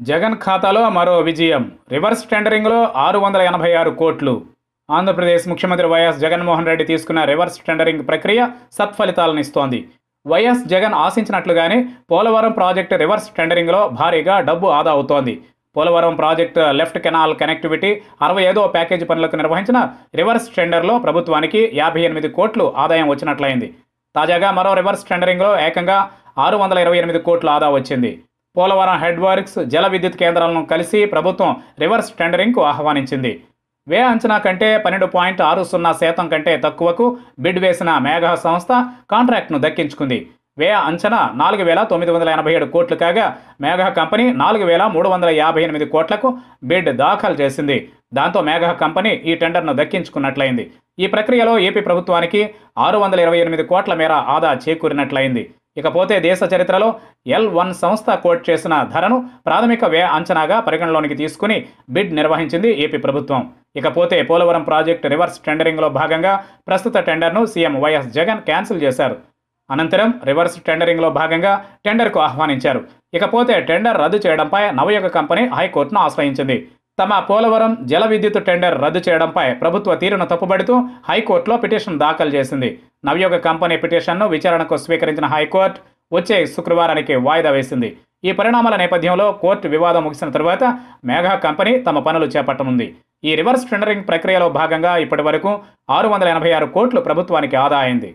జగన్ ఖాతాలో మరో విజయం. రివర్స్ టెండరింగ్లో ఆరు వందల ఎనభై ఆరు కోట్లు. ఆంధ్రప్రదేశ్ ముఖ్యమంత్రి వైఎస్ జగన్మోహన్ రెడ్డి తీసుకున్న రివర్స్ టెండరింగ్ ప్రక్రియ సత్ఫలితాలను ఇస్తోంది వైఎస్ జగన్ ఆశించినట్లుగానే పోలవరం ప్రాజెక్టు రివర్స్ టెండరింగ్లో భారీగా డబ్బు ఆదా అవుతోంది. Polavaram project left canal connectivity అరవై ఐదో ప్యాకేజీ పనులకు నిర్వహించిన రివర్స్ టెండర్లో ప్రభుత్వానికి యాభై ఎనిమిది కోట్లు ఆదాయం వచ్చినట్లయింది. తాజాగా మరో రివర్స్ టెండరింగ్లో ఏకంగా ఆరు వందల ఇరవై ఎనిమిది కోట్ల ఆదా వచ్చింది. పోలవరం హెడ్ వర్క్స్ జల విద్యుత్ కేంద్రాలను కలిసి ప్రభుత్వం రివర్స్ టెండరింగ్కు ఆహ్వానించింది. వ్యయ అంచనా కంటే పన్నెండు పాయింట్ ఆరు సున్నా శాతం కంటే తక్కువకు బిడ్ వేసిన మేఘా సంస్థ కాంట్రాక్ట్ను దక్కించుకుంది. వ్యయ అంచనా నాలుగు వేల తొమ్మిది వందల ఎనభై ఏడు కోట్లు కాగా మేఘా కంపెనీ నాలుగు వేల మూడు వందల యాభై ఎనిమిది కోట్లకు బిడ్ దాఖలు చేసింది. దాంతో మేఘా కంపెనీ ఈ టెండర్ను దక్కించుకున్నట్లయింది. ఈ ప్రక్రియలో ఏపీ ప్రభుత్వానికి ఆరు వందల ఇరవై ఎనిమిది కోట్ల మేర ఆదా చేకూరినట్లయింది. ఇకపోతే దేశ చరిత్రలో ఎల్ వన్ సంస్థ కోట్ చేసిన ధరను ప్రాథమిక వ్యయ అంచనాగా పరిగణలోనికి తీసుకుని బిడ్ నిర్వహించింది ఏపీ ప్రభుత్వం. ఇకపోతే పోలవరం ప్రాజెక్టు రివర్స్ టెండరింగ్లో భాగంగా ప్రస్తుత టెండర్ను సీఎం వైఎస్ జగన్ క్యాన్సిల్ చేశారు. అనంతరం రివర్స్ టెండరింగ్లో భాగంగా టెండర్కు ఆహ్వానించారు. ఇకపోతే టెండర్ రద్దు చేయడంపై నవయుగ కంపెనీ హైకోర్టును ఆశ్రయించింది. తమ పోలవరం జల విద్యుత్ టెండర్ రద్దు చేయడంపై ప్రభుత్వ తీరును తప్పుబడుతూ హైకోర్టులో పిటిషన్ దాఖలు చేసింది. నవయోగ కంపెనీ పిటిషన్ను విచారణకు స్వీకరించిన హైకోర్టు వచ్చే శుక్రవారానికి వాయిదా వేసింది. ఈ పరిణామాల నేపథ్యంలో కోర్టు వివాదం ముగిసిన తర్వాత మేఘా కంపెనీ తమ పనులు చేపట్టనుంది. ఈ రివర్స్ టెండరింగ్ ప్రక్రియలో భాగంగా ఇప్పటి వరకు ఆరు వందల ఎనభై ఆరు కోట్లు ప్రభుత్వానికి ఆదా అయింది.